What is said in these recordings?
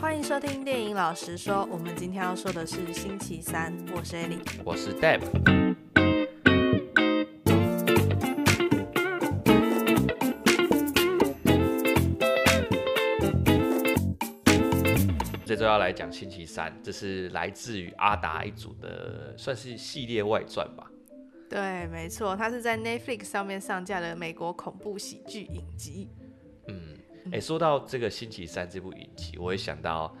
欢迎收听电影老实说，我们今天要说的是星期三，我是 Ellie。我是 Deb。这周要来讲星期三，这是来自于阿达一组的，算是系列外传吧。对，没错，它是在 Netflix 上面上架的美国恐怖喜剧影集。嗯，哎、说到这个星期三这部影集，我会想到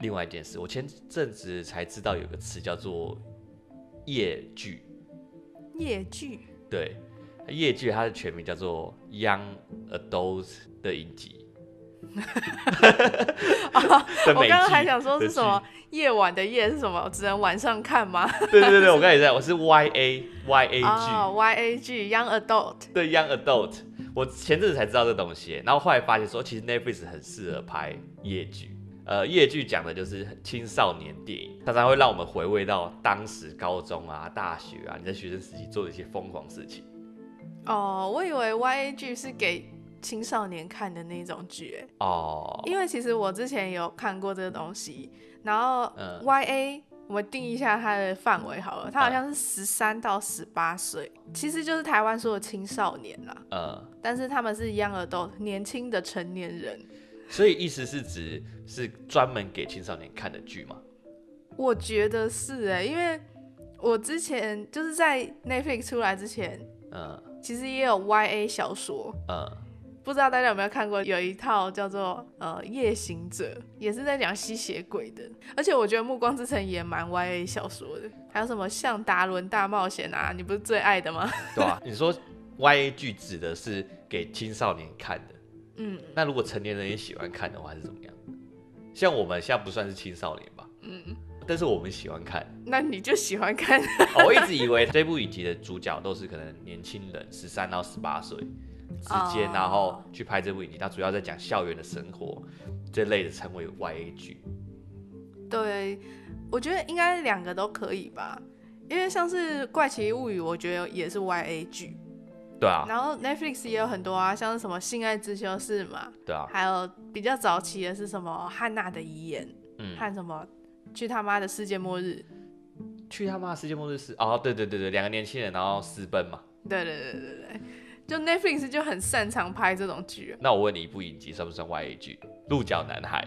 另外一件事。我前阵子才知道有个词叫做夜剧，夜剧对，夜剧它的全名叫做 Young Adult 的影集。的我刚刚还想说是什么夜晚的夜是什么？只能晚上看吗？对对对对，我刚才也在，我是 Y A Y A 剧。哦，Y A G Young Adult。对 Young Adult，我前阵子才知道这东西，然后后来发现说，其实 Netflix 很适合拍夜剧。呃，夜剧讲的就是青少年电影，常常会让我们回味到当时高中啊、大学啊，你在学生时期做的一些疯狂事情。哦，我以为 Y A G 是给青少年看的那种剧，哎哦，因为其实我之前有看过这个东西，然后嗯 Y A 我们定一下它的范围好了，它好像是十三到十八岁，其实就是台湾说的青少年啦，嗯，但是他们是 young adult 年轻的成年人。所以意思是指是专门给青少年看的剧吗？我觉得是哎、因为我之前就是在 Netflix 出来之前，嗯。其实也有 YA 小说，嗯，不知道大家有没有看过？有一套叫做呃《夜行者》，也是在讲吸血鬼的。而且我觉得《暮光之城》也蛮 YA 小说的。还有什么《像达伦大冒险》啊，你不是最爱的吗？对啊，你说 Y A 剧指的是给青少年看的，嗯那如果成年人也喜欢看的话是怎么样？像我们现在不算是青少年吧？嗯，但是我们喜欢看。那你就喜欢看。哦，我一直以为这部影集的主角都是可能年轻人，十三到十八岁之间哦然后去拍这部影集。它主要在讲校园的生活这类的，称为 YA 剧。对，我觉得应该两个都可以吧。因为像是《怪奇物语》，我觉得也是 YA 剧，对啊，然后 Netflix 也有很多啊，像是什么《性爱之修室》嘛，对啊，还有比较早期的是什么《汉娜的遗言》，嗯，和什么《去他妈的世界末日》。去他妈的世界末日是哦，对对对对，两个年轻人然后私奔嘛。对对对对对，就 Netflix 就很擅长拍这种剧。那我问你，一部影集算不算 YA 剧？《鹿角男孩》，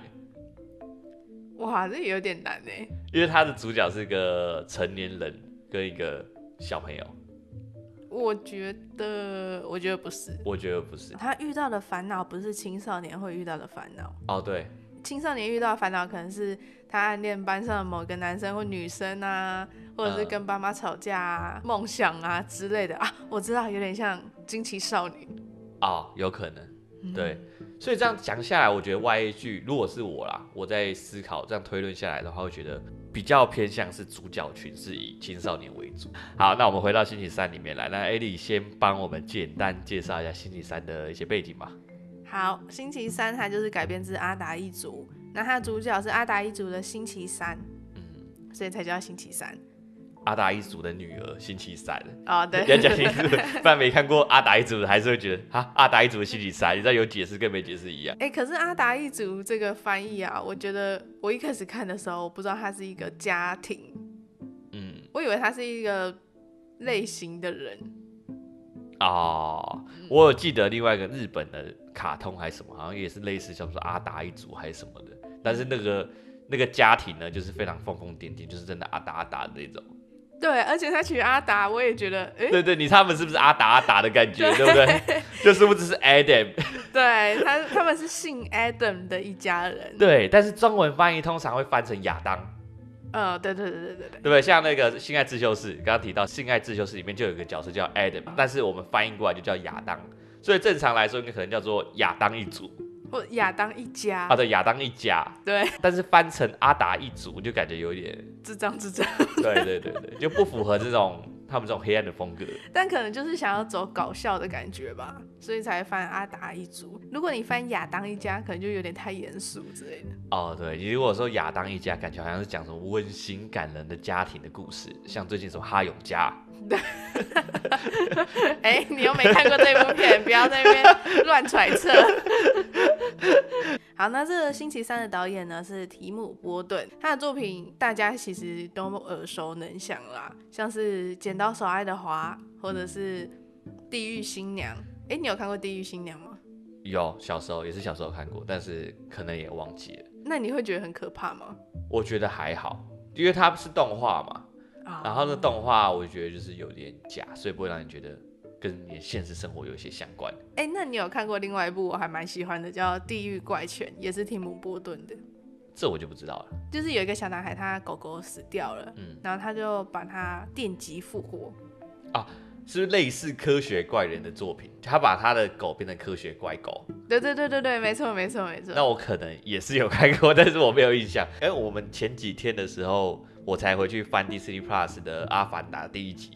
哇，这有点难呢。因为他的主角是个成年人跟一个小朋友，我觉得，我觉得不是。我觉得不是。他遇到的烦恼不是青少年会遇到的烦恼，哦，对，青少年遇到的烦恼可能是他暗恋班上的某个男生或女生啊，或者是嗯跟爸妈吵架啊、梦想啊之类的啊。我知道，有点像惊奇少女。哦，有可能。嗯对，所以这样讲下来，我觉得 Y A 剧如果是我啦，我在思考这样推论下来的话，会觉得比较偏向是主角群是以青少年为主。好，那我们回到星期三里面来，那艾莉先帮我们简单介绍一下星期三的一些背景吧。好，星期三它就是改编自阿达一族，那它主角是阿达一族的星期三，嗯，所以才叫星期三。阿达一族的女儿星期三，哦，对你，要讲清楚，不然没看过阿达一族的还是会觉得啊，阿达一族的星期三，你知道有解释跟没解释一样。哎、可是阿达一族这个翻译啊，我觉得我一开始看的时候，我不知道他是一个家庭，嗯，我以为他是一个类型的人。哦，我有记得另外一个日本的卡通还是什么，好像也是类似叫做阿达一族还是什么的，但是那个那个家庭呢，就是非常疯疯癫癫，就是真的阿达阿达的那种。对，而且他取阿达，我也觉得，哎、对对，你他们是不是阿达阿达的感觉，对不对？就是不只是 Adam，对他他们是姓 Adam 的一家人。对，但是中文翻译通常会翻成亚当，嗯，对对对对对对对不对？像那个《性爱自修室》，刚刚提到《性爱自修室》里面就有一个角色叫 Adam，但是我们翻译过来就叫亚当，所以正常来说应该可能叫做亚当一族或亚当一家。啊，对，亚当一家。对，但是翻成阿达一族就感觉有点，智障智障。对对对对，就不符合这种他们这种黑暗的风格。但可能就是想要走搞笑的感觉吧，所以才翻阿达一族。如果你翻亚当一家，可能就有点太严肃之类的。哦，对，你如果说亚当一家，感觉好像是讲什么温馨感人的家庭的故事，像最近什么哈永家，哎、你又没看过这部片，不要在那边乱揣测。好，那这个星期三的导演呢是提姆·波顿，他的作品大家其实都耳熟能详啦，像是《剪刀手爱德华》或者是《地狱新娘》。哎，你有看过《地狱新娘》吗？有小时候也是小时候看过，但是可能也忘记了。那你会觉得很可怕吗？我觉得还好，因为它是动画嘛，啊然后那动画我觉得就是有点假，所以不会让你觉得跟你的现实生活有一些相关。哎、那你有看过另外一部我还蛮喜欢的，叫《地狱怪犬》，也是提姆·波顿的。这我就不知道了。就是有一个小男孩，他狗狗死掉了，嗯然后他就把他电击复活。是不是类似科学怪人的作品？他把他的狗变成科学怪狗，对对对对对，没错没错没错。那我可能也是有看过，但是我没有印象。哎，我们前几天的时候，我才回去翻 Disney Plus 的《阿凡达》第一集。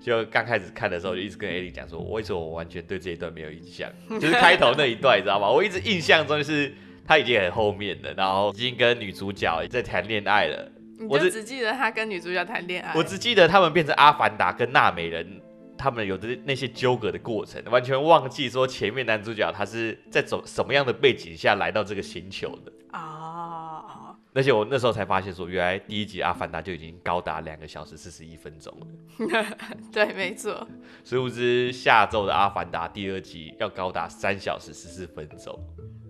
就刚开始看的时候，就一直跟艾莉讲说，为什么我完全对这一段没有印象？就是开头那一段，你知道吗？我一直印象中就是他已经很后面了，然后已经跟女主角在谈恋爱了。我就只记得他跟女主角谈恋爱。我只记得他们变成阿凡达跟纳美人，他们有的那些纠葛的过程，完全忘记说前面男主角他是在走什么样的背景下来到这个星球的。啊，而且我那时候才发现说，原来第一集阿凡达就已经高达两个小时四十一分钟了。对，没错。殊不知下周的阿凡达第二集要高达三小时十四分钟，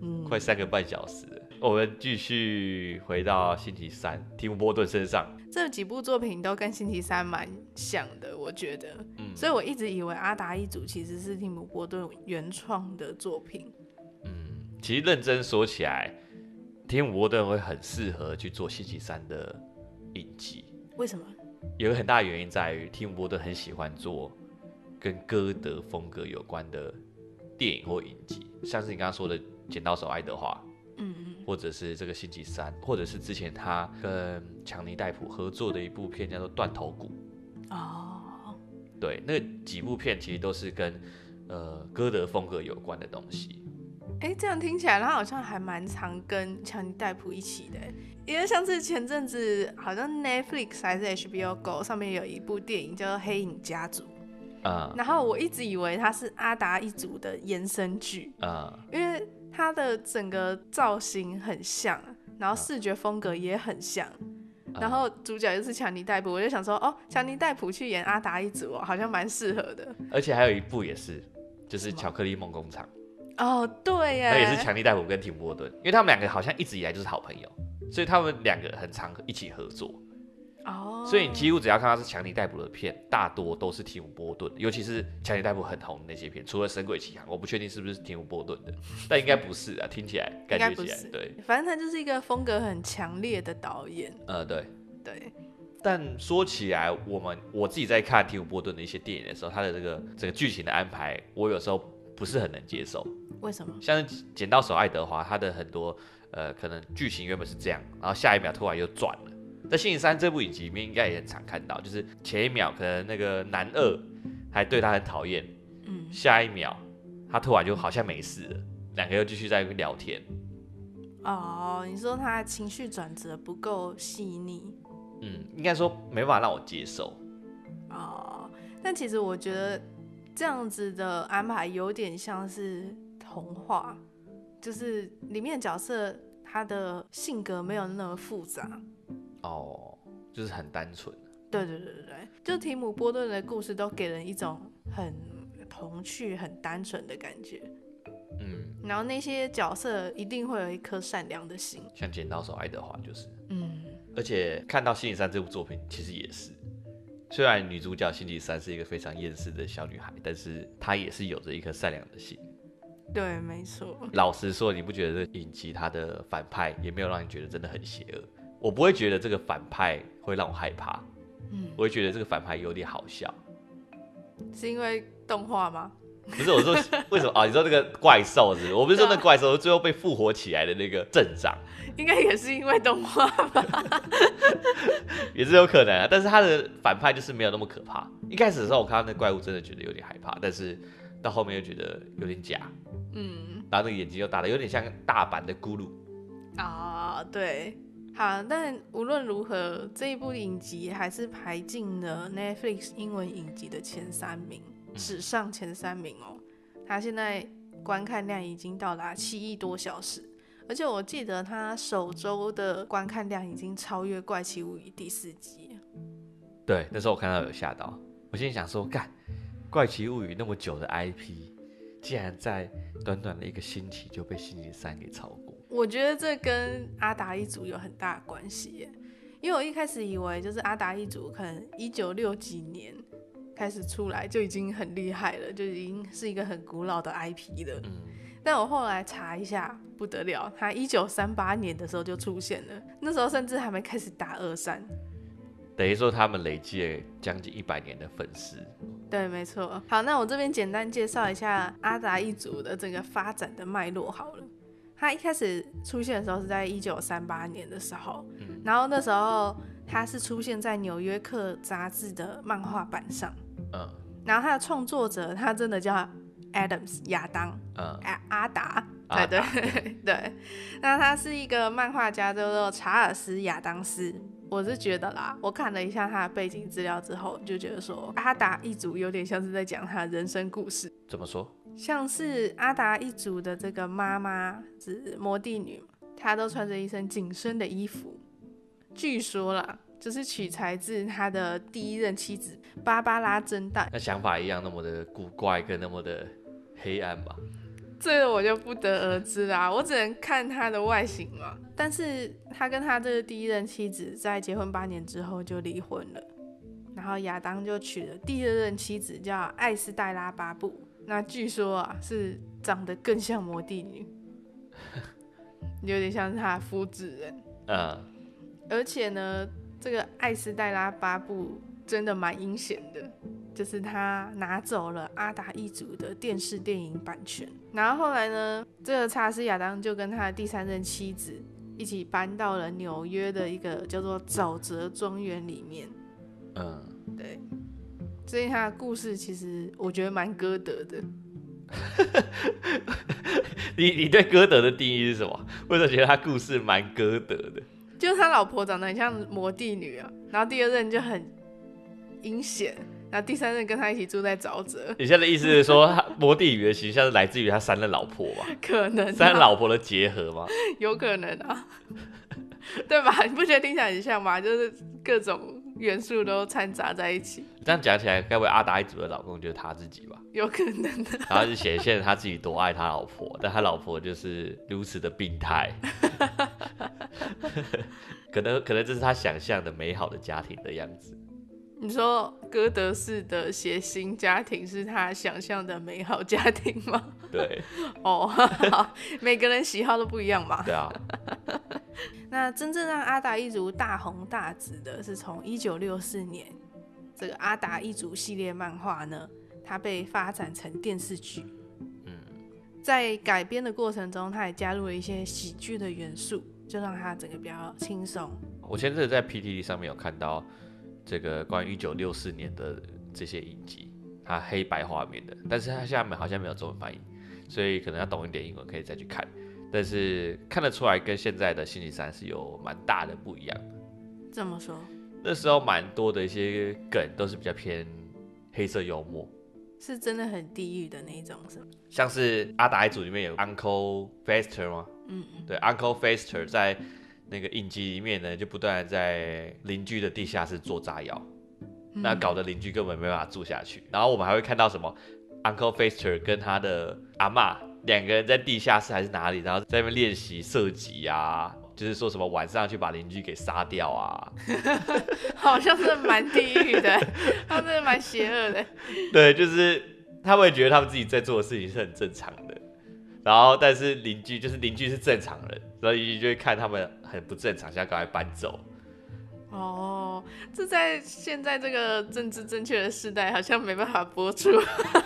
嗯，快三个半小时了。我们继续回到星期三，提姆波顿身上。这几部作品都跟星期三蛮像的，我觉得。嗯所以我一直以为《阿达一族》其实是提姆·波顿原创的作品。嗯，其实认真说起来，提姆波顿会很适合去做星期三的影集。为什么？有一个很大的原因在于，提姆波顿很喜欢做跟歌德风格有关的电影或影集，像是你刚刚说的《剪刀手爱德华》，嗯嗯，或者是这个星期三，或者是之前他跟强尼戴普合作的一部片叫做《断头谷》。哦，对，那几部片其实都是跟呃歌德风格有关的东西。哎，这样听起来他好像还蛮常跟强尼戴普一起的，因为像是前阵子好像 Netflix 还是 HBO Go 上面有一部电影叫做《黑影家族》，啊。然后我一直以为它是阿达一族的延伸剧，嗯因为它的整个造型很像，然后视觉风格也很像，然后主角又是强尼戴普，我就想说，哦，强尼戴普去演阿达一族哦，好像蛮适合的。而且还有一部也是，就是《巧克力梦工厂》，哦，对呀，那也是强尼戴普跟提姆波顿，因为他们两个好像一直以来就是好朋友，所以他们两个很常一起合作。哦，所以你几乎只要看到是强尼逮捕的片，大多都是提姆波顿，尤其是强尼逮捕很红的那些片，除了《神鬼奇航》，我不确定是不是提姆波顿的，但应该不是啊，听起来感觉起来对，反正他就是一个风格很强烈的导演，呃对。对，但说起来，我们我自己在看提姆波顿的一些电影的时候，他的这个整个剧情的安排，我有时候不是很能接受。为什么？像是《剪刀手爱德华》，他的很多呃，可能剧情原本是这样，然后下一秒突然又转了。在《星期三》这部影集里面，应该也很常看到，就是前一秒可能那个男二还对他很讨厌，嗯，下一秒他突然就好像没事了，两个又继续在聊天。哦，你说他情绪转折不够细腻，嗯，应该说没办法让我接受。哦，但其实我觉得这样子的安排有点像是童话，就是里面角色他的性格没有那么复杂。哦，就是很单纯。对对对对对，就提姆波顿的故事都给人一种很童趣、很单纯的感觉。嗯，然后那些角色一定会有一颗善良的心。像《剪刀手爱德华》就是。嗯，而且看到《星期三》这部作品，其实也是，虽然女主角星期三是一个非常厌世的小女孩，但是她也是有着一颗善良的心。对，没错。老实说，你不觉得这影集它的反派也没有让你觉得真的很邪恶？我不会觉得这个反派会让我害怕，嗯，我会觉得这个反派有点好笑。是因为动画吗？不是我说 为什么啊？你说那个怪兽是是？我不是说那怪兽最后被复活起来的那个镇长，应该也是因为动画吧。也是有可能啊。但是他的反派就是没有那么可怕。一开始的时候我看到那怪物真的觉得有点害怕，但是到后面又觉得有点假。嗯，然后那个眼睛又大的有点像大阪的咕噜，啊，对，好，但无论如何，这一部影集还是排进了 Netflix 英文影集的前三名，史上前三名哦。它现在观看量已经到达七亿多小时，而且我记得它首周的观看量已经超越《怪奇物语》第四集。对，那时候我看到有吓到，我心里想说，干，《怪奇物语》那么久的 IP，竟然在短短的一个星期就被星期三给超过。我觉得这跟阿达一族有很大的关系耶，因为我一开始以为就是阿达一族可能一九六几年开始出来就已经很厉害了，就已经是一个很古老的 IP 了。嗯，但我后来查一下，不得了，他一九三八年的时候就出现了，那时候甚至还没开始打二三。等于说他们累积了将近一百年的粉丝。对，没错。好，那我这边简单介绍一下阿达一族的这个发展的脉络好了。他一开始出现的时候是在一九三八年的时候，然后那时候他是出现在《纽约客》杂志的漫画版上，嗯。然后他的创作者他真的叫 Adams 亚当。嗯，阿阿达，阿对达对 对，那他是一个漫画家，叫做查尔斯亚当斯。我是觉得啦，我看了一下他的背景资料之后，就觉得说阿达一族有点像是在讲他的人生故事。怎么说？像是阿达一族的这个妈妈是摩帝女，她都穿着一身紧身的衣服。据说啦，就是取材自他的第一任妻子芭芭拉珍黛。那想法一样那么的古怪跟那么的黑暗吧？这个我就不得而知啦，我只能看他的外形嘛。但是他跟他这个第一任妻子在结婚八年之后就离婚了，然后亚当就娶了第二任妻子叫艾斯黛拉巴布。那据说啊是长得更像魔帝女，有点像是他的复制人。嗯，而且呢，这个艾斯黛拉巴布真的蛮阴险的，就是他拿走了阿达一族的电视电影版权。然后后来呢，这个查斯亚当就跟他的第三任妻子一起搬到了纽约的一个叫做沼泽庄园里面。嗯，对，所以他的故事其实我觉得蛮歌德的。你你对歌德的定义是什么？为什么觉得他故事蛮歌德的？就是他老婆长得很像摩帝女啊，然后第二任就很阴险，然后第三任跟他一起住在沼泽，你现在的意思是说，他摩帝语的形象是来自于他三任老婆吗？可能、啊、三任老婆的结合吗？有可能啊，对吧？你不觉得听起来很像吗？就是各种元素都掺杂在一起，这样讲起来，该不会阿达一族的老公就是他自己吧？有可能的。然后就显现他自己多爱他老婆，但他老婆就是如此的病态。可能可能这是他想象的美好的家庭的样子。你说歌德式的谐星家庭是他想象的美好家庭吗？对哦，每个人喜好都不一样嘛。对啊，那真正让阿达一族大红大紫的是从一九六四年这个阿达一族系列漫画呢，它被发展成电视剧。嗯，在改编的过程中，它也加入了一些喜剧的元素，就让它整个比较轻松。我前阵子在 PTT 上面有看到这个关于一九六四年的这些影集，它黑白画面的，但是它下面好像没有中文翻译，所以可能要懂一点英文可以再去看。但是看得出来跟现在的星期三是有蛮大的不一样。怎么说，那时候蛮多的一些梗都是比较偏黑色幽默，是真的很地狱的那一种，是吗？像是阿达一族里面有 Uncle Fester 吗？嗯嗯，对，Uncle Fester 在那个影集里面呢，就不断在邻居的地下室做炸药，那搞得邻居根本没办法住下去。然后我们还会看到什么 Uncle Fester 跟他的阿嬷两个人在地下室还是哪里，然后在那边练习射击啊，就是说什么晚上去把邻居给杀掉啊。好像是蛮地狱的，他真的蛮邪恶的。对，就是他们会觉得他们自己在做的事情是很正常的，然后但是邻居就是邻居是正常人，所以就会看他们很不正常，想要赶快搬走。哦，这在现在这个政治正确的时代，好像没办法播出。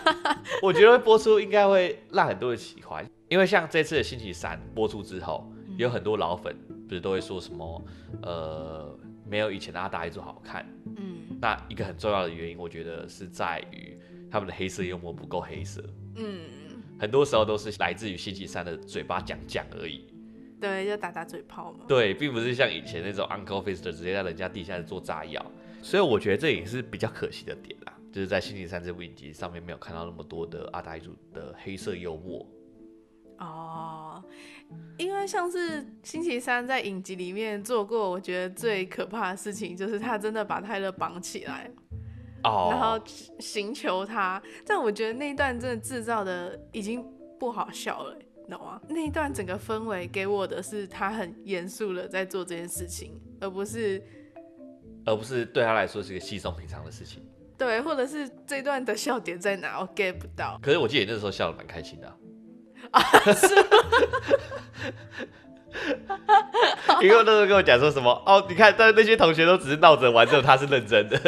我觉得播出应该会让很多人喜欢，因为像这次的星期三播出之后，有很多老粉不是都会说什么，呃，没有以前的阿达一族好看。嗯那一个很重要的原因，我觉得是在于他们的黑色幽默不够黑色，嗯，很多时候都是来自于星期三的嘴巴讲讲而已。对，就打打嘴炮嘛。对，并不是像以前那种 Uncle Fist 直接在人家地下室做炸药，所以我觉得这也是比较可惜的点啦，就是在《星期三》这部影集上面没有看到那么多的阿达一族的黑色幽默。哦，因为像是星期三在影集里面做过，我觉得最可怕的事情就是他真的把泰勒绑起来，哦，然后寻求他。但我觉得那一段真的制造的已经不好笑了，你懂吗？那一段整个氛围给我的是他很严肃的在做这件事情，而不是而不是对他来说是一个稀松平常的事情。对，或者是这段的笑点在哪，我 get 不到。可是我记得你那时候笑的蛮开心的啊、是 因为那时候跟我讲说什么哦，你看，但是那些同学都只是闹着玩，只有他是认真的。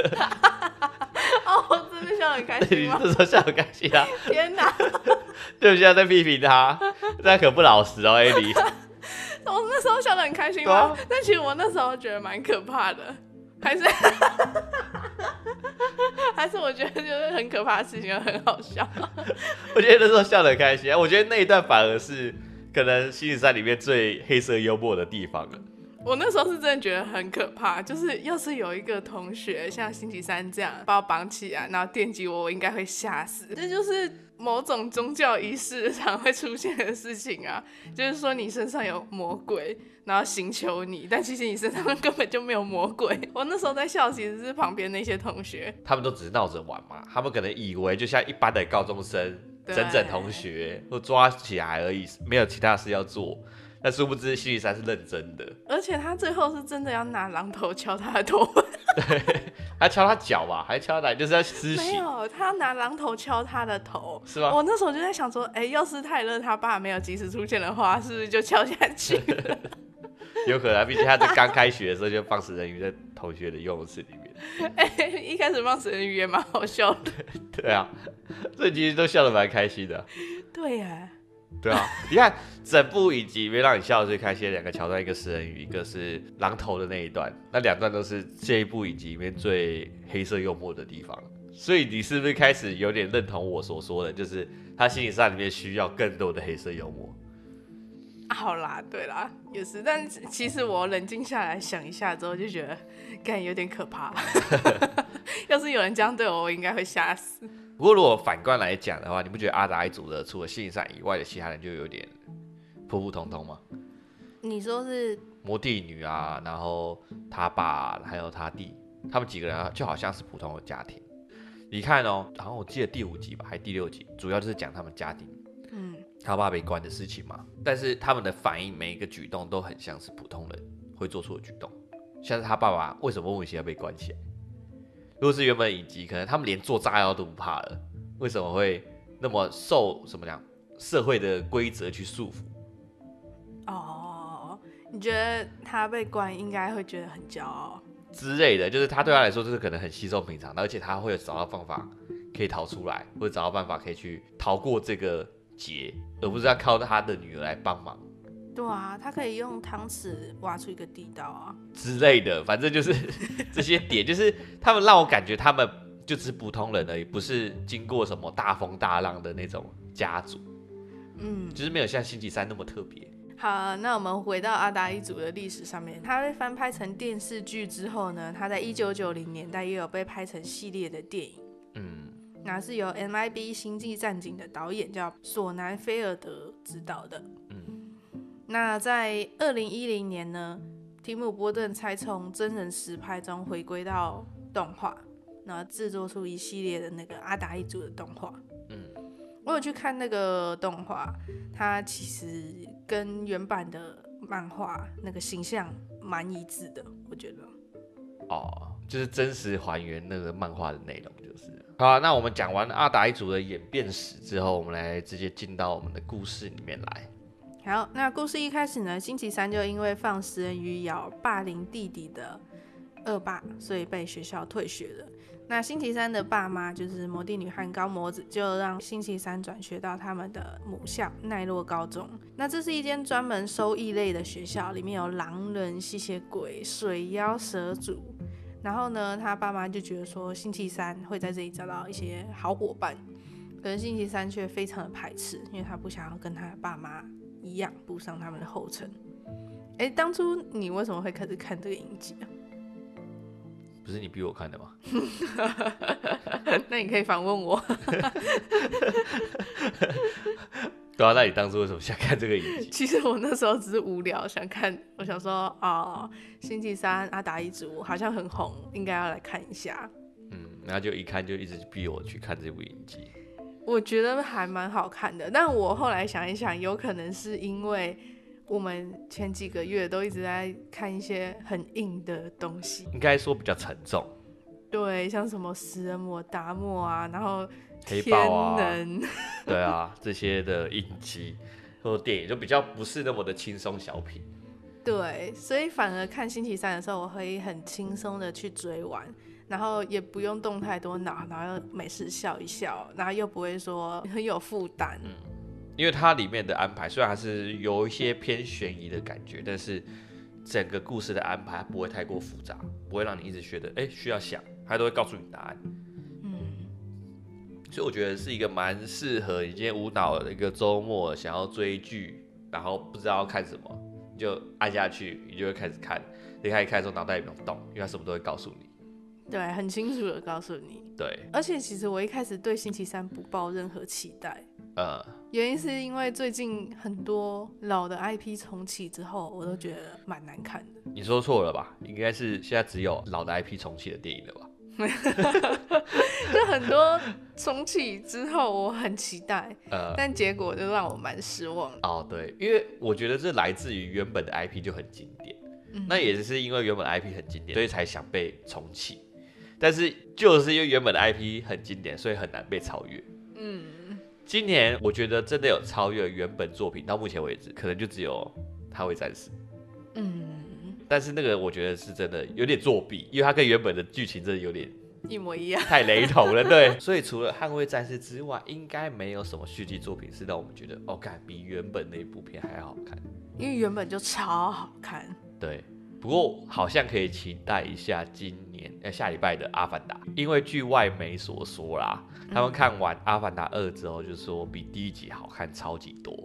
哦，我真的笑得很开你心吗？那时候笑得很开心啊，天哪！对，现在在批评他，这样可不老实哦，艾迪。我那时候笑得很开心吗？但其实我那时候觉得蛮可怕的，还是 还是我觉得就是很可怕的事情很好笑。我觉得那时候笑得很开心啊，我觉得那一段反而是可能《星期三》里面最黑色幽默的地方了。我那时候是真的觉得很可怕，就是要是有一个同学像星期三这样把我绑起来，然后电击我，我应该会吓死。这就是某种宗教仪式常会出现的事情啊，就是说你身上有魔鬼，然后寻求你，但其实你身上根本就没有魔鬼。我那时候在笑，其实是旁边那些同学。他们都只是闹着玩嘛，他们可能以为就像一般的高中生整整同学或抓起来而已，没有其他事要做。但殊不知西里山是认真的，而且他最后是真的要拿榔头敲他的头，对还敲他脚吧，还敲他，就是要施没，有，他要拿榔头敲他的头。是吧？我那时候就在想说，哎、要是泰勒他爸没有及时出现的话，是不是就敲下去了？有可能，毕竟他在刚开学的时候就放食人鱼在同学的游泳池里面。哎、一开始放食人鱼也蛮好笑的。对啊，所以其实都笑得蛮开心的。对呀，对啊，你看整部影集里面让你笑得最开心的两个桥段，一个食人鱼，一个是狼头的那一段，那两段都是这一部影集里面最黑色幽默的地方。所以你是不是开始有点认同我所说的，就是他心理上里面需要更多的黑色幽默？好啦，对啦，也是。但其实我冷静下来想一下之后，就觉得，感有点可怕。要是有人这样对我，我应该会吓死。不过如果反观来讲的话，你不觉得阿达一族的除了心理上以外的其他人就有点普普通通吗？你说是魔帝女啊，然后他爸还有他弟，他们几个人啊就好像是普通的家庭。你看哦，然后我记得第五集吧，还是第六集，主要就是讲他们家庭嗯，他爸被关的事情嘛。但是他们的反应，每一个举动都很像是普通人会做出的举动，像是他爸爸为什么莫名其妙被关起来？如果是原本影集，可能他们连做炸药都不怕了，为什么会那么受什么讲社会的规则去束缚？哦，你觉得他被关应该会觉得很骄傲？之类的，就是他对他来说就是可能很稀松平常的，而且他会找到方法可以逃出来，或者找到办法可以去逃过这个劫，而不是要靠他的女儿来帮忙对啊，他可以用汤匙挖出一个地道啊。之类的。反正就是 这些点，就是他们让我感觉他们就只是普通人而已，不是经过什么大风大浪的那种家族，嗯，就是没有像星期三那么特别。好，那我们回到阿达一族的历史上面，它被翻拍成电视剧之后呢，它在一九九零年代也有被拍成系列的电影。嗯，那是由 MIB《星际战警》的导演叫索南菲尔德执导的。嗯，那在二零一零年呢，提姆波顿才从真人实拍中回归到动画，然后制作出一系列的那个阿达一族的动画。嗯，我有去看那个动画，它其实跟原版的漫画那个形象蛮一致的，我觉得。哦，就是真实还原那个漫画的内容，就是好啊、那我们讲完阿达一族的演变史之后，我们来直接进到我们的故事里面来。好，那故事一开始呢，星期三就因为放食人鱼咬霸凌弟弟的恶霸，所以被学校退学了。那星期三的爸妈就是魔帝女和高魔子，就让星期三转学到他们的母校奈落高中。那这是一间专门收异类的学校，里面有狼人、吸血鬼、水妖、蛇族。然后呢，他爸妈就觉得说星期三会在这里找到一些好伙伴，可是星期三却非常的排斥，因为他不想要跟他爸妈一样步上他们的后尘。哎、当初你为什么会开始看这个影集啊？不是你逼我看的吗？那你可以反问我。对啊，那你当初为什么想看这个影集？其实我那时候只是无聊，想看，我想说，哦，星期三阿达一族好像很红，应该要来看一下。嗯，然后就一看就一直逼我去看这部影集。我觉得还蛮好看的，但我后来想一想，有可能是因为我们前几个月都一直在看一些很硬的东西，应该说比较沉重，对，像什么食人魔、达摩啊，然后黑天豹啊，能，对啊，这些的影集或者电影就比较不是那么的轻松小品。对，所以反而看星期三的时候，我可以很轻松的去追完，然后也不用动太多脑，然后又没事笑一笑，然后又不会说很有负担。嗯因为它里面的安排虽然还是有一些偏悬疑的感觉，但是整个故事的安排不会太过复杂，不会让你一直觉得哎、需要想，它都会告诉你答案。嗯，所以我觉得是一个蛮适合你今天无脑的一个周末，想要追剧，然后不知道要看什么，你就按下去，你就会开始看。你开始看的时候脑袋也不用动，因为它什么都会告诉你。对，很清楚的告诉你。对，而且其实我一开始对星期三不抱任何期待，呃，原因是因为最近很多老的 IP 重启之后，我都觉得蛮难看的。你说错了吧？应该是现在只有老的 IP 重启的电影了吧？就很多重启之后，我很期待，呃，但结果就让我蛮失望的。哦，对，因为我觉得这来自于原本的 IP 就很经典，嗯那也是因为原本的 IP 很经典，所以才想被重启。但是就是因为原本的 IP 很经典，所以很难被超越。嗯，今年我觉得真的有超越原本作品，到目前为止可能就只有《捍卫战士》，嗯，但是那个我觉得是真的有点作弊，因为它跟原本的剧情真的有点一模一样。太雷同了，对。所以除了《捍卫战士》之外，应该没有什么续集作品是让我们觉得哦，看比原本那部片还好看。因为原本就超好看。对，不过好像可以期待一下今年呃下礼拜的《阿凡达》，因为据外媒所说啦，他们看完《阿凡达二》之后，就说比第一集好看超级多。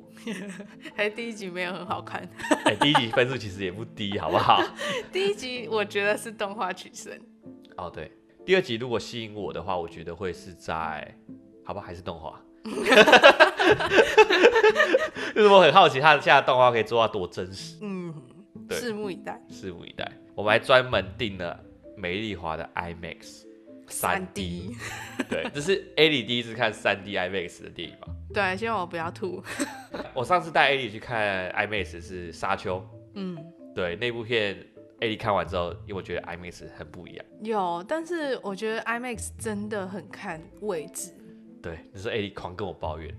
还第一集没有很好看，哎、第一集分数其实也不低，好不好？第一集我觉得是动画取胜。哦，对，第二集如果吸引我的话，我觉得会是在，好吧，还是动画。就是我很好奇，他现在的动画可以做到多真实，嗯，对拭目以待。拭目以待。我们还专门订了美丽华的 IMAX 三 D，对，这是 A 里第一次看三 D IMAX 的电影吧？对，希望我不要吐。我上次带 A 里去看 IMAX 是《沙丘》，嗯，对，那部片 A 里看完之后，因为我觉得 IMAX 很不一样。有，但是我觉得 IMAX 真的很看位置。对，那时候 A 里狂跟我抱怨，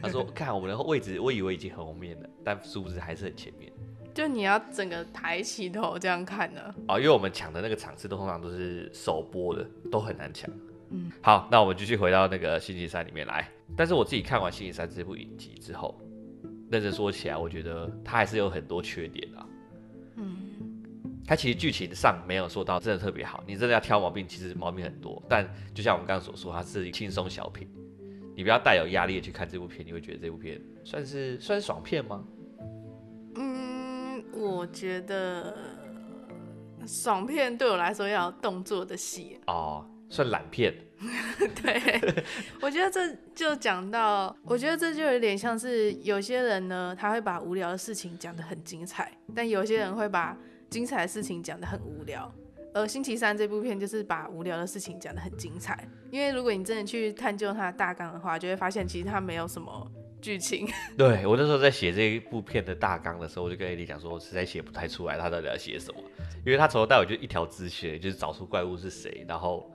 他说：“ 看我们的位置，我以为已经很后面了，但殊不知还是很前面。就你要整个抬起头这样看呢。哦，因为我们抢的那个场次都通常都是首播的，都很难抢。嗯，好，那我们继续回到那个星期三里面来。但是我自己看完星期三这部影集之后，认真说起来，我觉得它还是有很多缺点啊。嗯，它其实剧情上没有说到真的特别好，你真的要挑毛病，其实毛病很多。但就像我们刚刚所说，它是轻松小品，你不要带有压力的去看这部片，你会觉得这部片算是算是爽片吗？嗯，我觉得爽片对我来说要有动作的戏。哦，算懒片。对，我觉得这就讲到，我觉得这就有点像是有些人呢，他会把无聊的事情讲得很精彩，但有些人会把精彩的事情讲得很无聊。而星期三这部片就是把无聊的事情讲得很精彩，因为如果你真的去探究它的大纲的话，就会发现其实它没有什么剧情。对我那时候在写这一部片的大纲的时候，我就跟艾莉讲说，我实在写不太出来他到底要写什么，因为他从头到尾就一条支线，就是找出怪物是谁，然后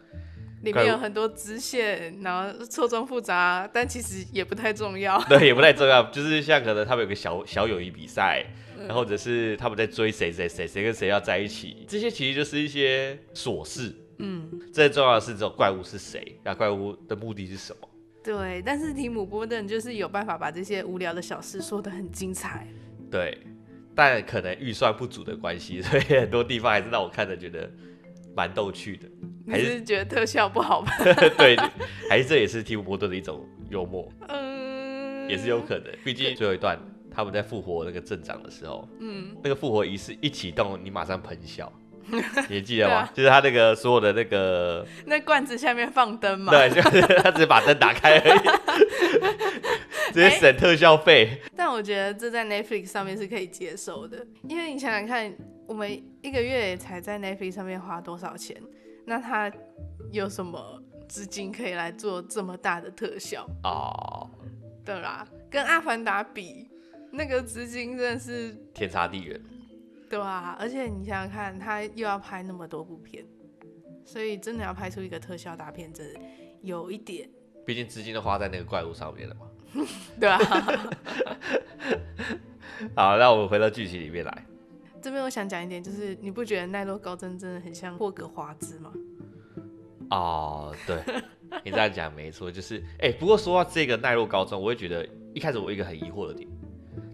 里面有很多支线，然后错综复杂，但其实也不太重要。对也不太重要，就是像可能他们有个小小友谊比赛，然后或者是他们在追谁谁谁谁跟谁要在一起，这些其实就是一些琐事。嗯，最重要的是这种怪物是谁，那怪物的目的是什么？对。但是提姆波顿就是有办法把这些无聊的小事说得很精彩。对，但可能预算不足的关系，所以很多地方还是让我看着觉得蛮逗趣的。你还是是觉得特效不好吧？对，还是这也是提姆波顿的一种幽默，嗯，也是有可能。毕竟最后一段他他们在复活那个镇长的时候，嗯，那个复活仪式一启动，你马上喷笑，你还记得对吗？啊就是他那个所有的那个，那罐子下面放灯嘛。对，就是他只是把灯打开而已，直接省特效费。但我觉得这在 Netflix 上面是可以接受的，因为你想想看，我们一个月才在 Netflix 上面花多少钱，那他有什么资金可以来做这么大的特效？哦，对啦，跟《阿凡达》比，那个资金真的是天差地远。对啊，而且你想想看，他又要拍那么多部片，所以真的要拍出一个特效大片，真的有一点，毕竟资金都花在那个怪物上面了嘛。对啊。好，那我们回到剧情里面来。这边我想讲一点，就是你不觉得奈落高真真的很像霍格华兹吗？哦，对，你这样讲没错，就是哎、不过说到这个奈落高中，我会觉得一开始我有一个很疑惑的点，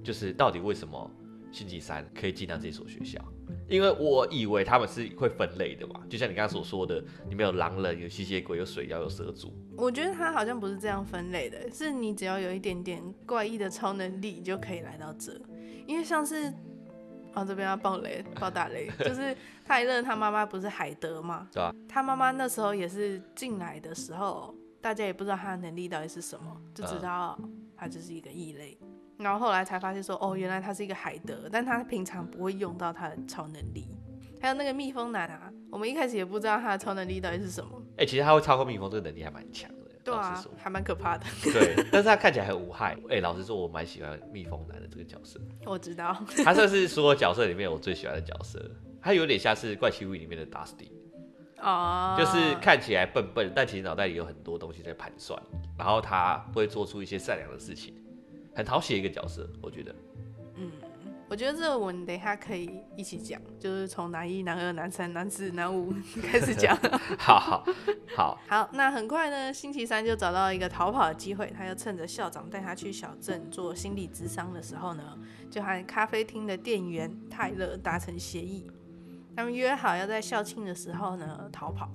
就是到底为什么星期三可以进到这所学校？因为我以为他们是会分类的嘛，就像你刚刚所说的，里面有狼人、有吸血鬼、有水妖、有蛇族。我觉得他好像不是这样分类的，是你只要有一点点怪异的超能力，你就可以来到这。因为像是，哦这边要爆雷，爆打雷，就是泰勒他妈妈不是海德吗？对啊。他妈妈那时候也是进来的时候，大家也不知道他的能力到底是什么，就知道他就是一个异类。然后后来才发现说，哦，原来他是一个海德，但他平常不会用到他的超能力。还有那个蜜蜂男啊，我们一开始也不知道他的超能力到底是什么。哎、其实他会操控蜜蜂这个能力还蛮强的，对啊。还蛮可怕的。对，但是他看起来很无害。哎、老实说，我蛮喜欢蜜蜂男的这个角色，我知道，他算是 所有角色里面我最喜欢的角色。他有点像是怪奇物语里面的 Dusty，哦，就是看起来笨笨，但其实脑袋里有很多东西在盘算，然后他会做出一些善良的事情，很讨喜的一个角色，我觉得。嗯我觉得这个我们等一下可以一起讲，就是从男一、男二、男三、男四、男五 开始讲。好好好，好，那很快呢，星期三就找到一个逃跑的机会，他就趁着校长带他去小镇做心理咨商的时候呢，就和咖啡厅的店员泰勒达成协议，他们约好要在校庆的时候呢逃跑。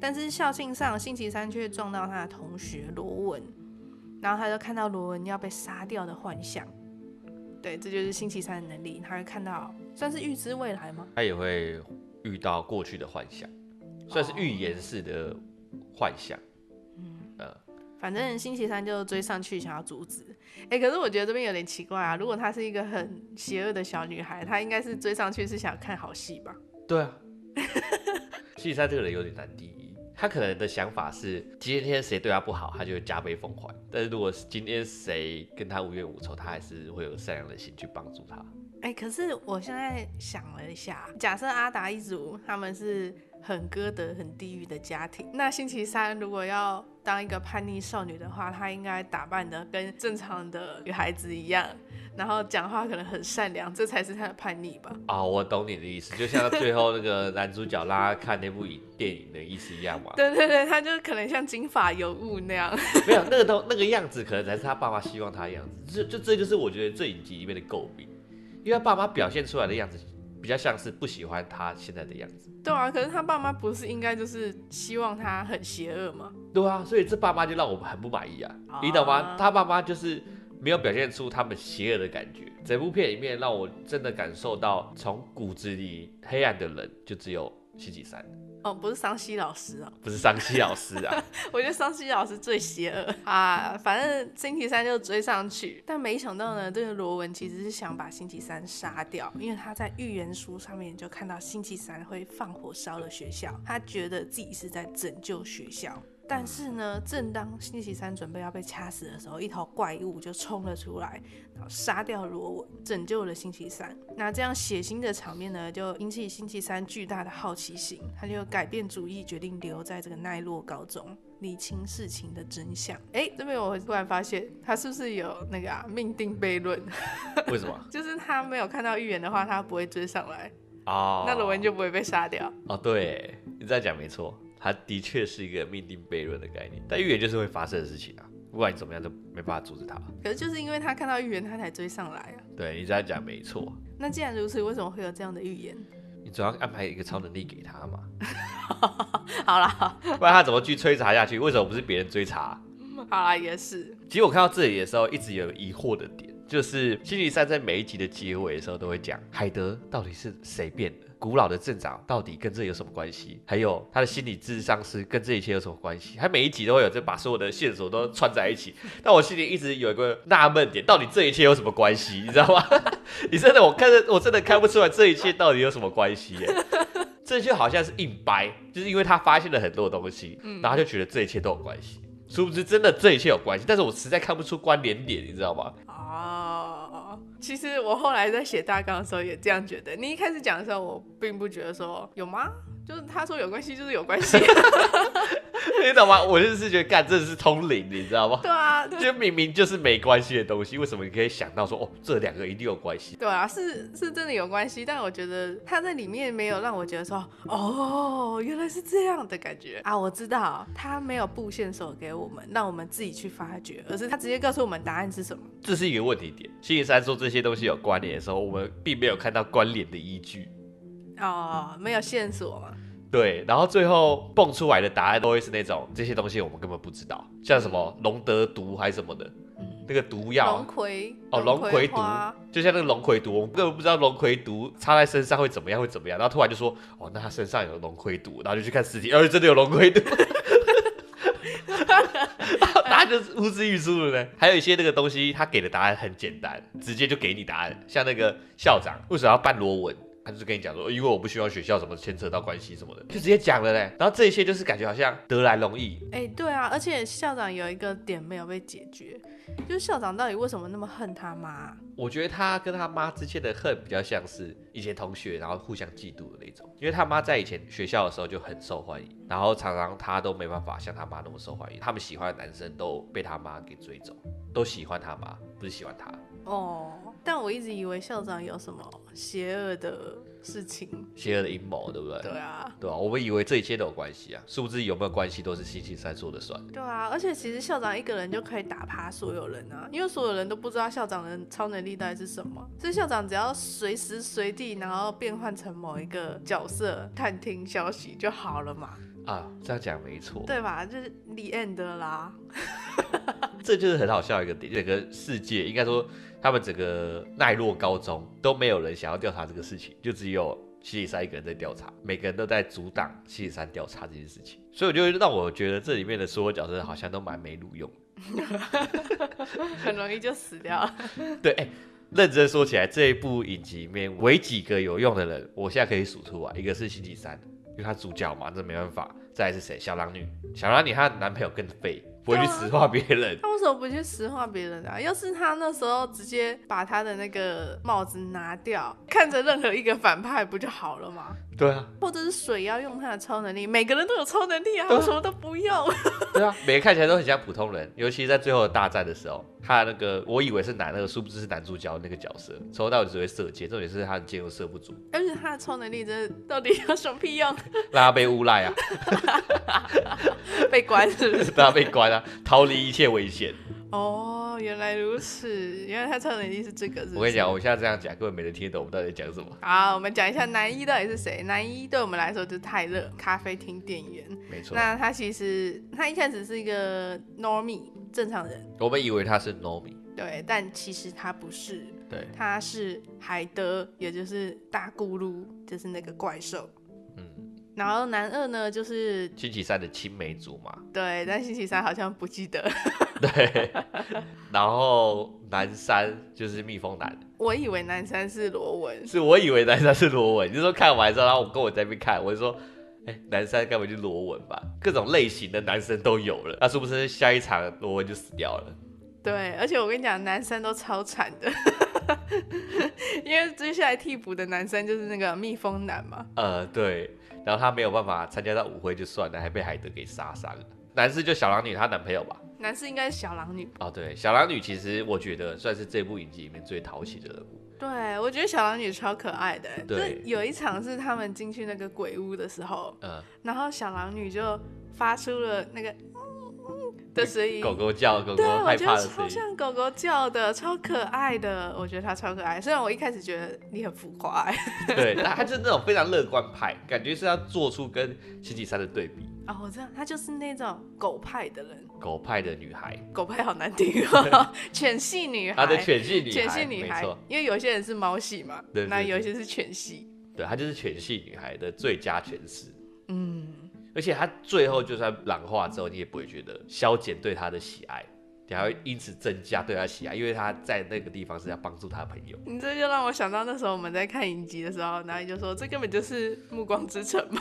但是校庆上，星期三却撞到他的同学罗文，然后他就看到罗文要被杀掉的幻象。对，这就是星期三的能力，他会看到，算是预知未来吗？他也会遇到过去的幻想，算是预言式的幻想。嗯，呃反正星期三就追上去想要阻止，哎、可是我觉得这边有点奇怪啊。如果她是一个很邪恶的小女孩，她应该是追上去是想看好戏吧？对啊，星期三这个人有点难定义，他可能的想法是今天谁对他不好，他就会加倍奉还。但是如果是今天谁跟他无冤无仇，他还是会有善良的心去帮助他。哎、可是我现在想了一下，假设阿达一族他们是很歌德、很地狱的家庭，那星期三如果要当一个叛逆少女的话，她应该打扮的跟正常的女孩子一样，然后讲话可能很善良，这才是她的叛逆吧？啊、我懂你的意思，就像最后那个男主角让他看那部影电影的意思一样嘛。对对对，他就可能像金发尤物那样。没有那个都那个样子，可能才是他爸妈希望他的样子。这就这就是我觉得这影集里面的诟病，因为他爸妈表现出来的样子比较像是不喜欢他现在的样子。对啊，可是他爸妈不是应该就是希望他很邪恶吗？对啊，所以这爸妈就让我很不满意啊，啊你懂吗？他爸妈就是没有表现出他们邪恶的感觉。整部片里面让我真的感受到，从骨子里黑暗的人就只有星期三，哦，不是桑西老师哦，不是桑西老师啊。我觉得桑西老师最邪恶啊。反正星期三就追上去，但没想到呢，这个罗文其实是想把星期三杀掉，因为他在预言书上面就看到星期三会放火烧了学校，他觉得自己是在拯救学校。但是呢，正当星期三准备要被掐死的时候，一头怪物就冲了出来，然后杀掉罗文，拯救了星期三。那这样血腥的场面呢，就引起星期三巨大的好奇心，他就改变主意，决定留在这个奈落高中，理清事情的真相。哎，这边我突然发现，他是不是有那个啊命定悖论？为什么？就是他没有看到预言的话，他不会追上来，哦，那罗文就不会被杀掉。哦，对，你这样讲没错，它的确是一个命定悖论的概念，但预言就是会发生的事情啊，不管你怎么样都没办法阻止它。可是就是因为他看到预言，他才追上来啊。对你这样讲没错，那既然如此，为什么会有这样的预言？你总要安排一个超能力给他嘛，好啦，不然他怎么去追查下去？为什么不是别人追查？好啦，也是。其实我看到这里的时候，一直有疑惑的点，就是星期三在每一集的结尾的时候都会讲海德到底是谁变的。古老的镇长到底跟这有什么关系？还有他的心理智商是跟这一切有什么关系？他每一集都会有这把所有的线索都串在一起。但我心里一直有一个纳闷点，到底这一切有什么关系？你知道吗？你真的我看着我真的看不出来这一切到底有什么关系耶。这就好像是硬掰，就是因为他发现了很多东西，然后就觉得这一切都有关系。殊不知真的这一切有关系，但是我实在看不出关联点，你知道吗？哦，其实我后来在写大纲的时候也这样觉得。你一开始讲的时候，我并不觉得说有吗？就是他说有关系，就是有关系。你懂吗？我就是觉得干，这是通灵，你知道吗？对啊，就明明就是没关系的东西，为什么你可以想到说哦，这两个一定有关系？对啊，是是真的有关系，但我觉得他在里面没有让我觉得说哦，原来是这样的感觉啊！我知道他没有布线索给我们，让我们自己去发掘，而是他直接告诉我们答案是什么。这是一个问题点。星期三说这些东西有关联的时候，我们并没有看到关联的依据。哦，没有线索嘛？对，然后最后蹦出来的答案都会是那种这些东西我们根本不知道，像什么龙德毒还是什么的，那个毒药龙葵哦，龙葵毒，就像那个龙葵毒，我们根本不知道龙葵毒插在身上会怎么样，会怎么样，然后突然就说哦，那他身上有龙葵毒，然后就去看尸体，哦，真的有龙葵毒，答案就是呼之欲出了呢。还有一些那个东西，他给的答案很简单，直接就给你答案，像那个校长为什么要扮罗文？他就跟你讲说，因为我不希望学校什么牵扯到关系什么的，就直接讲了嘞。然后这一切就是感觉好像得来容易。哎，对啊，而且校长有一个点没有被解决，就是校长到底为什么那么恨他妈？我觉得他跟他妈之间的恨比较像是以前同学，然后互相嫉妒的那种。因为他妈在以前学校的时候就很受欢迎，然后常常他都没办法像他妈那么受欢迎。他们喜欢的男生都被他妈给追走，都喜欢他妈，不是喜欢他。哦，但我一直以为校长有什么邪恶的事情，邪恶的阴谋，对不对？对啊，对啊，我们以为这一切都有关系啊，殊不知有没有关系都是星期三说的算。对啊，而且其实校长一个人就可以打趴所有人啊，因为所有人都不知道校长的超能力到底是什么，所以校长只要随时随地然后变换成某一个角色探听消息就好了嘛。啊，这样讲没错，对吧？就是 the end 啦。这就是很好笑一个点，整个世界应该说。他们整个奈落高中都没有人想要调查这个事情，就只有七里山一个人在调查，每个人都在阻挡七里山调查这件事情，所以我就让我觉得这里面的所有角色好像都蛮没录用 很容易就死掉。对，哎，认真说起来，这一部影集里面唯几个有用的人，我现在可以数出来，一个是星期三，因为他主角嘛，这没办法。再是谁？小狼女，小狼女她男朋友更废。不会去石化别人，他为什么不去石化别人啊？要是他那时候直接把他的那个帽子拿掉，看着任何一个反派不就好了吗？对啊，或者是水要用他的超能力，每个人都有超能力啊，我什么都不用。对啊，每个看起来都很像普通人，尤其是在最后的大战的时候，他那个我以为是男，那个殊不知是男主角那个角色，从头到尾只会射箭，重点是他的箭又射不足。而且他的超能力真的到底有什么屁用？让他被诬赖啊，被关是不是？让他被关啊，逃离一切危险。哦，原来如此，原来他超能力是这个。我跟你讲，我现在这样讲，各位没人听懂我们到底讲什么。好，我们讲一下男一到底是谁。男一对我们来说就是泰勒，咖啡厅店员。没错。那他其实他一开始是一个 normie 正常人。我们以为他是 normie。对，但其实他不是。对。他是海德，也就是大咕噜，就是那个怪兽。嗯。然后男二呢，就是星期三的青梅竹马。对，但星期三好像不记得。对。然后男三就是蜜蜂男。我以为男三是罗文。是我以为男三是罗文，就是说看完之后，然后我跟我在那边看，我就说，哎，男三该不会就是罗文吧？各种类型的男生都有了，那是不是下一场罗文就死掉了？对，而且我跟你讲，男生都超惨的，因为接下来替补的男生就是那个蜜蜂男嘛。呃，对。然后他没有办法参加到舞会就算了，还被海德给杀伤了。男士就小狼女她男朋友吧？男士应该是小狼女哦。对，小狼女其实我觉得算是这部影集里面最讨喜的人物。对，我觉得小狼女超可爱的。对，有一场是他们进去那个鬼屋的时候，嗯，然后小狼女就发出了那个。的声音，狗狗叫，狗狗害怕的声音，超像狗狗叫的，超可爱的，我觉得它超可爱。虽然我一开始觉得你很浮夸，对，他就是那种非常乐观派，感觉是要做出跟星期三的对比。啊，我知道，她就是那种狗派的人，狗派的女孩，狗派好难听哦，犬系女孩，她的犬系女孩，犬系女孩因为有些人是猫系嘛，对那有一些是犬系，对，她就是犬系女孩的最佳诠释。嗯，而且他最后就算狼化之后，你也不会觉得消减对他的喜爱，你还会因此增加对他的喜爱，因为他在那个地方是要帮助他的朋友。你这就让我想到那时候我们在看影集的时候，然后你就说这根本就是《暮光之城》嘛，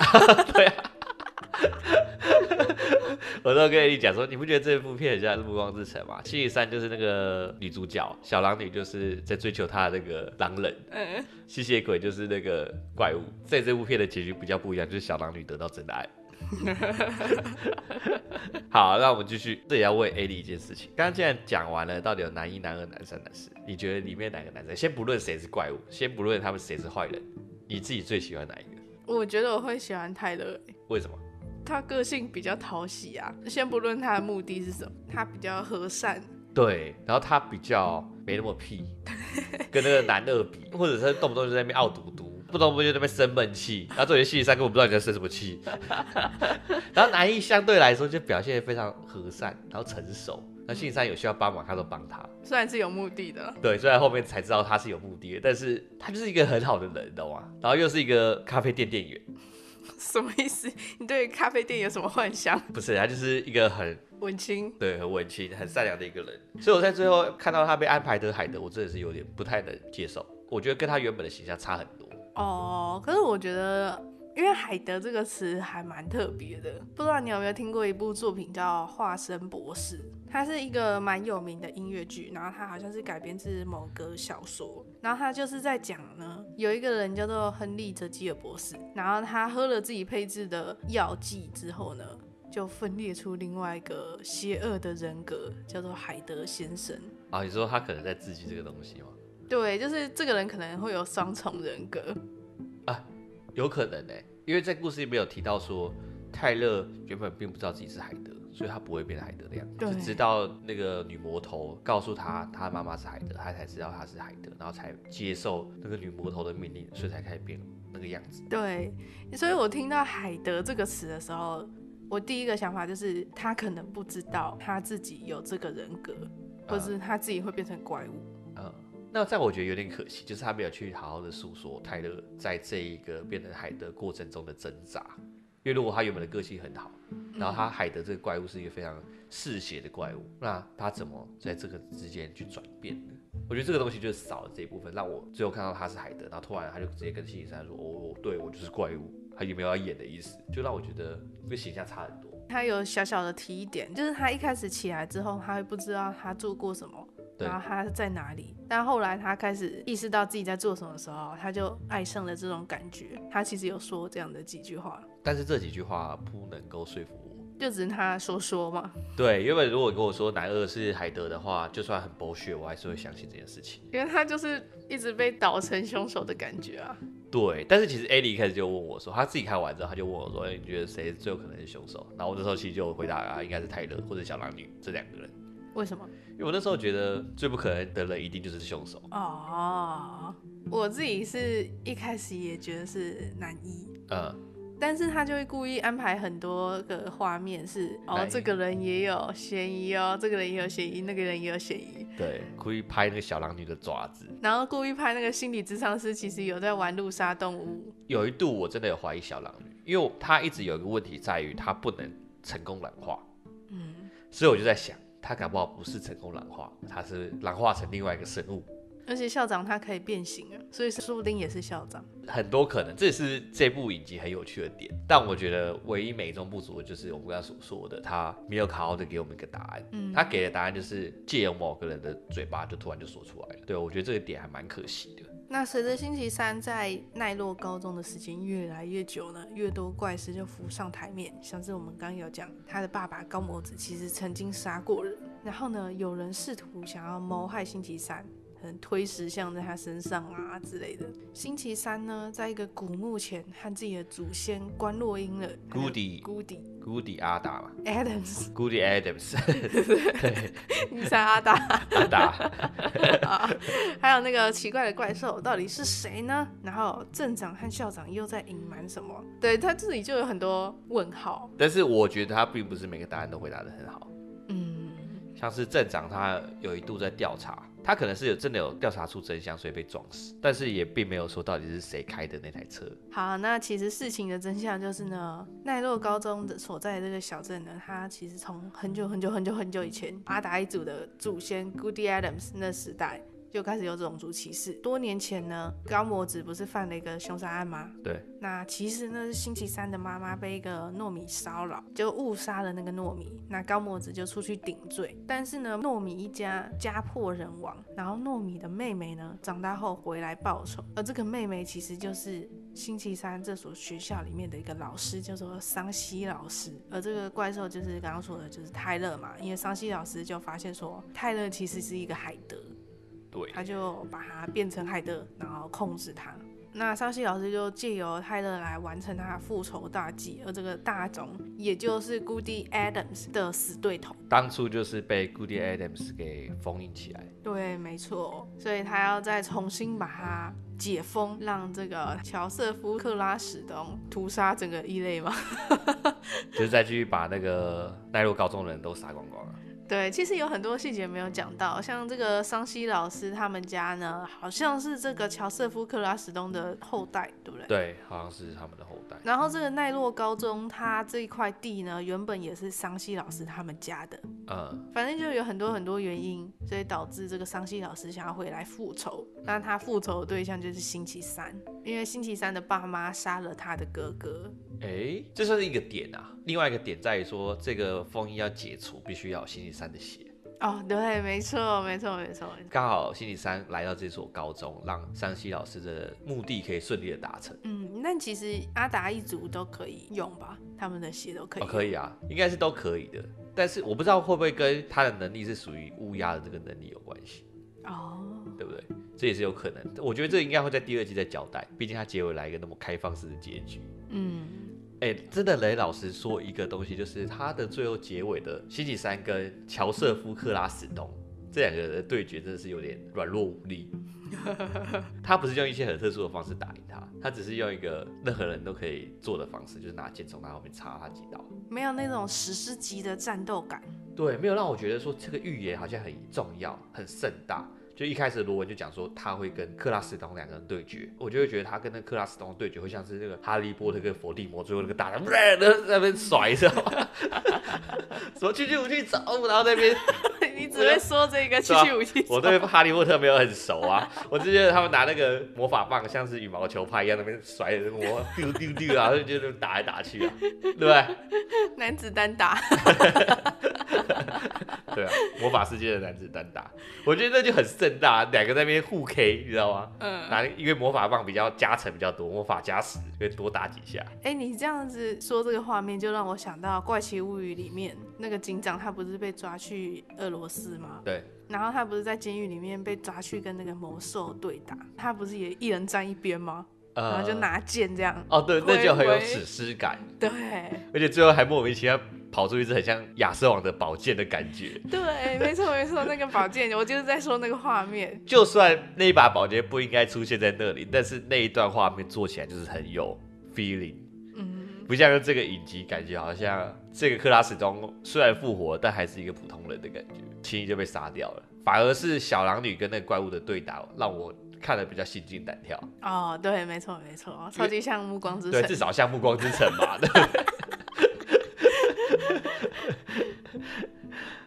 我都跟你讲说，你不觉得这部片很像是《暮光之城》吗？星期三就是那个女主角小狼女，就是在追求她的那个狼人，嗯，吸血鬼就是那个怪物。在这部片的结局比较不一样，就是小狼女得到真爱。好，那我们继续。这也要问 A 的一件事情。刚刚既然讲完了，到底有男一、男二、男三、男四，你觉得里面哪个男生？先不论谁是怪物，先不论他们谁是坏人，你自己最喜欢哪一个？我觉得我会喜欢泰勒，为什么？他个性比较讨喜啊。先不论他的目的是什么，他比较和善，对，然后他比较没那么屁，跟那个男二比，或者是动不动就在那边傲嘟嘟，不动不动就在那边生闷气，然后这里戏三根本不知道你在生什么气。然后男一相对来说就表现得非常和善，然后成熟。那信三有需要帮忙，他都帮他。虽然是有目的的，对，虽然后面才知道他是有目的的，但是他就是一个很好的人，你懂吗？然后又是一个咖啡店店员，什么意思？你对咖啡店有什么幻想？不是，他就是一个很文青，对很温馨、很善良的一个人。所以我在最后看到他被安排的海德，我真的是有点不太能接受。我觉得跟他原本的形象差很多。哦，可是我觉得，因为海德这个词还蛮特别的，不知道你有没有听过一部作品叫《化身博士》，它是一个蛮有名的音乐剧，然后它好像是改编自某个小说，然后它就是在讲呢，有一个人叫做亨利·泽基尔博士，然后他喝了自己配置的药剂之后呢。就分裂出另外一个邪恶的人格，叫做海德先生。啊，你说他可能在自己这个东西吗？对，就是这个人可能会有双重人格啊。有可能呢、因为在故事里面有提到说，泰勒原本并不知道自己是海德，所以他不会变海德的样子。对就直到那个女魔头告诉他他妈妈是海德，他才知道他是海德，然后才接受那个女魔头的命令，所以才开始变那个样子。对，所以我听到“海德”这个词的时候，我第一个想法就是他可能不知道他自己有这个人格，或是他自己会变成怪物。嗯，那在我觉得有点可惜，就是他没有去好好的诉说泰勒在这一个变成海德过程中的挣扎。因为如果他原本的个性很好，然后他海德这个怪物是一个非常嗜血的怪物，那他怎么在这个之间去转变呢？我觉得这个东西就是少了这一部分，让我最后看到他是海德，然后突然他就直接跟星期三说：“哦，对我就是怪物。”他有没有要演的意思？就让我觉得这形象差很多。他有小小的提一点，就是他一开始起来之后，他会不知道他做过什么，然后他在哪里。但后来他开始意识到自己在做什么的时候，他就爱上了这种感觉。他其实有说这样的几句话，但是这几句话不能够说服我。就只是他说说嘛。对，因为如果跟我说男二是海德的话，就算很剥削，我还是会相信这件事情。因为他就是一直被导成凶手的感觉啊。对，但是其实艾莉一开始就问我说，他自己看完之后，他就问我说：“哎、你觉得谁最有可能是凶手？”然后我这时候其实就回答啊，应该是泰勒或者小狼女这两个人，为什么？因为我那时候觉得最不可能的人一定就是凶手。哦，我自己是一开始也觉得是男一，嗯，但是他就会故意安排很多个画面是，哦这个人也有嫌疑哦，这个人也有嫌疑，那个人也有嫌疑，对，故意拍那个小狼女的爪子。然后故意拍那个心理智商师其实有在玩路杀动物，有一度我真的有怀疑小狼女，因为他一直有一个问题在于他不能成功软化，嗯，所以我就在想，他搞不好不是成功蓝化，他是蓝化成另外一个生物。而且校长他可以变形啊，所以说不定也是校长。很多可能，这也是这部影集很有趣的点。但我觉得唯一美中不足的就是我们刚才所说的，他没有好好的给我们一个答案。嗯他给的答案就是借由某个人的嘴巴就突然就说出来了。对，我觉得这个点还蛮可惜的。那随着星期三在奈落高中的时间越来越久呢，越多怪事就浮上台面，像是我们刚刚有讲，他的爸爸高摩子其实曾经杀过人，然后呢，有人试图想要谋害星期三，很推石像在他身上啊之类的。星期三呢，在一个古墓前和自己的祖先关落音了。Goody Goody Goody 阿达嘛 Adams，，Goody Adams，你猜阿达。阿达，啊，还有那个奇怪的怪兽到底是谁呢？然后镇长和校长又在隐瞒什么？对他自己就有很多问号。但是我觉得他并不是每个答案都回答的很好。像是镇长，他有一度在调查，他可能是有真的有调查出真相，所以被撞死，但是也并没有说到底是谁开的那台车。好，那其实事情的真相就是呢，奈落高中的所在的这个小镇呢，它其实从很久很久很久很久以前，阿达一族的祖先 Goody Adams 那时代。就开始有种族歧视。多年前呢，高模子不是犯了一个凶杀案吗？对，那其实呢是星期三的妈妈被一个糯米骚扰，就误杀了那个糯米。那高模子就出去顶罪，但是呢，糯米一家家破人亡。然后糯米的妹妹呢，长大后回来报仇，而这个妹妹其实就是星期三这所学校里面的一个老师，叫做桑西老师。而这个怪兽就是刚刚说的，就是泰勒嘛，因为桑西老师就发现说，泰勒其实是一个海德。对，他就把它变成海德，然后控制他。那桑西老师就借由泰勒来完成他复仇大计，而这个大总也就是 Goody Adams 的死对头。当初就是被 Goody Adams 给封印起来。对，没错，所以他要再重新把它解封，让这个乔瑟夫克拉史东屠杀整个异类嘛。就是再继续把那个奈落高中的人都杀光光了。对，其实有很多细节没有讲到，像这个桑西老师他们家呢，好像是这个乔瑟夫克拉史东的后代，对不对？对，好像是他们的后代。然后这个奈落高中，它这一块地呢，原本也是桑西老师他们家的，嗯，反正就有很多很多原因，所以导致这个桑西老师想要回来复仇。那他复仇的对象就是星期三，因为星期三的爸妈杀了他的哥哥。哎，这算是一个点啊。另外一个点在于说，这个封印要解除，必须要星期三的鞋。哦，对，没错，没错，没错，刚好星期三来到这所高中，让山西老师的目的可以顺利的达成。嗯，那其实阿达一族都可以用吧？他们的鞋都可以、哦，可以啊，应该是都可以的。但是我不知道会不会跟他的能力是属于乌鸦的这个能力有关系，哦。对不对？这也是有可能的。我觉得这应该会在第二季再交代，毕竟他结尾来一个那么开放式的结局。嗯，哎、真的，雷老师说一个东西，就是他的最后结尾的星期三跟乔瑟夫克拉史东这两个人的对决，真的是有点软弱无力。他不是用一些很特殊的方式打赢他，他只是用一个任何人都可以做的方式，就是拿剑从他后面插他几刀。没有那种史诗级的战斗感。对，没有让我觉得说这个预言好像很重要、很盛大。就一开始罗文就讲说他会跟克拉斯东两个人对决，我就会觉得他跟那克拉斯东对决会像是那个哈利波特跟伏地魔最后那个大人在那边甩，知道吗？什么去去武器走，然后那边 你只会说这个 七七武器，我对哈利波特没有很熟啊，我只觉得他们拿那个魔法棒像是羽毛球拍一样，那边甩魔丢丢丢啊，就觉得打来打去啊，对不对？男子单打。对啊，魔法世界的男子单打，我觉得那就很盛大，两个在那边互 K，你知道吗？嗯，拿因为魔法棒比较加成比较多，魔法加十，可以多打几下。哎、你这样子说这个画面，就让我想到《怪奇物语》里面那个警长，他不是被抓去俄罗斯吗？对，然后他不是在监狱里面被抓去跟那个魔兽对打，他不是也一人站一边吗？然呃后就拿剑这样。哦，对，那就很有史诗感，对而且最后还莫名其妙跑出一只很像亚瑟王的宝剑的感觉。对，没错没错，那个宝剑，我就是在说那个画面。就算那一把宝剑不应该出现在那里，但是那一段画面做起来就是很有 feeling，嗯，不像这个影集感觉好像这个克拉斯中虽然复活，但还是一个普通人的感觉，轻易就被杀掉了。反而是小狼女跟那个怪物的对打，让我看的比较心惊胆跳。哦，对，没错没错，超级像《暮光之对，城至》。少像《暮光之城》嘛。对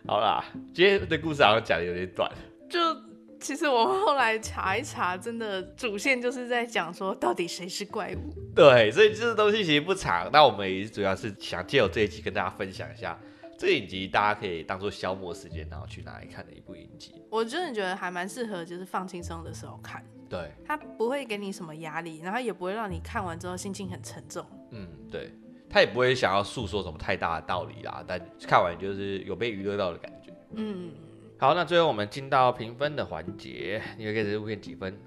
好啦，今天的故事好像讲的有点短。就其实我们后来查一查，真的主线就是在讲说，到底谁是怪物。对，所以这个东西其实不长。那我们也主要是想借由这一集跟大家分享一下，这个影集大家可以当做消磨时间，然后去拿来看的一部影集。我真的觉得还蛮适合，就是放轻松的时候看，对，它不会给你什么压力，然后也不会让你看完之后心情很沉重。嗯，对，他也不会想要诉说什么太大的道理啦，但看完就是有被娱乐到的感觉。嗯，好，那最后我们进到评分的环节，你会给这部片几分？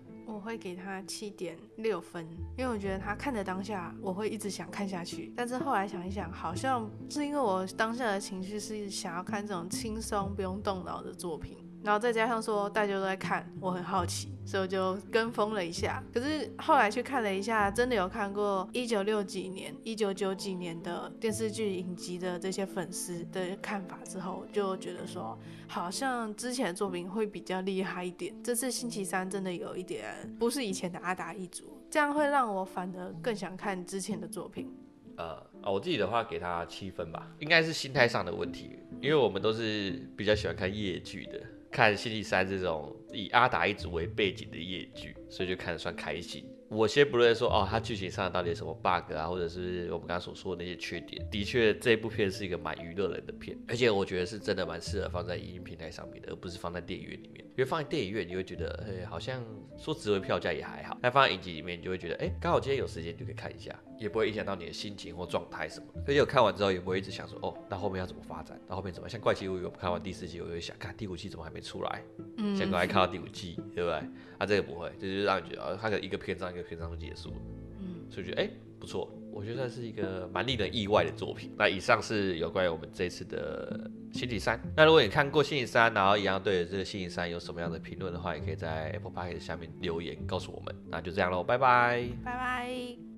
我会给他七点六分，因为我觉得他看的当下，我会一直想看下去。但是后来想一想，好像是因为我当下的情绪是想要看这种轻松不用动脑的作品。然后再加上说大家都在看，我很好奇，所以我就跟风了一下。可是后来去看了一下，真的有看过一九六几年、一九九几年的电视剧影集的这些粉丝的看法之后，就觉得说好像之前的作品会比较厉害一点。这次星期三真的有一点不是以前的阿达一族，这样会让我反而更想看之前的作品。呃，我自己的话给他七分吧，应该是心态上的问题，因为我们都是比较喜欢看夜剧的。看星期三这种以阿达一族为背景的夜剧，所以就看得算开心。我先不论说哦，它剧情上到底有什么 bug 啊，或者是我们刚刚所说的那些缺点，的确这部片是一个蛮娱乐人的片，而且我觉得是真的蛮适合放在影音平台上面的，而不是放在电影院里面。因为放在电影院你会觉得，哎，好像说值回票价也还好，但放在影集里面你就会觉得，哎，刚好今天有时间就可以看一下，也不会影响到你的心情或状态什么。而且我看完之后也不会一直想说，哦，那后面要怎么发展？那后面怎么？像怪奇物语，我看完第四季，我就想看第五季怎么还没出来，嗯，想赶快看到第五季，对不对？啊，这个不会，这就是让你觉得，啊，它的一个篇章一个篇章就结束了，嗯，所以觉得，哎，不错，我觉得是一个蛮令人意外的作品。那以上是有关于我们这次的星期三。那如果你看过星期三，然后一样对这个星期三有什么样的评论的话，也可以在 Apple Podcast 下面留言告诉我们。那就这样喽，拜拜，拜拜。